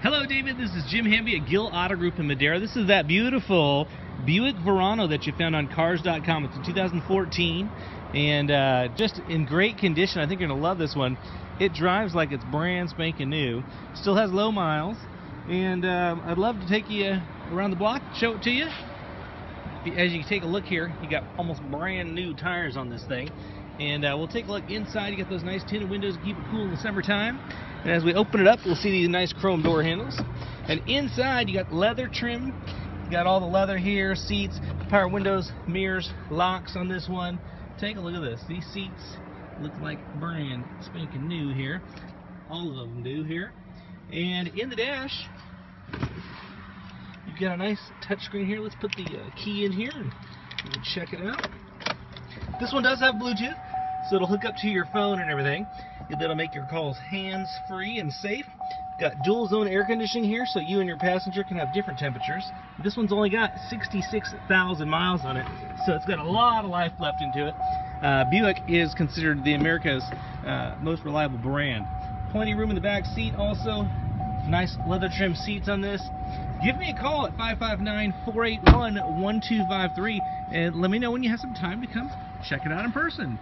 Hello, David. This is Jim Hamby at Gill Auto Group in Madera. This is that beautiful Buick Verano that you found on Cars.com. It's a 2014 and uh, just in great condition. I think you're going to love this one. It drives like it's brand spanking new. Still has low miles. And um, I'd love to take you around the block, show it to you. As you take a look here, you got almost brand new tires on this thing. And uh, we'll take a look inside. You got those nice tinted windows to keep it cool in the summertime. And as we open it up, we'll see these nice chrome door handles. And inside, you got leather trim. You got all the leather here, seats, power windows, mirrors, locks on this one. Take a look at this. These seats look like brand spanking new here. All of them do here. And in the dash, you've got a nice touchscreen here. Let's put the uh, key in here and check it out. This one does have Bluetooth, so it'll hook up to your phone and everything. That'll make your calls hands-free and safe. Got dual zone air conditioning here, so you and your passenger can have different temperatures. This one's only got 66,000 miles on it, so it's got a lot of life left into it. Uh, Buick is considered the America's uh, most reliable brand. Plenty of room in the back seat also. Nice leather trim seats on this. Give me a call at 559-481-1253 and let me know when you have some time to come check it out in person.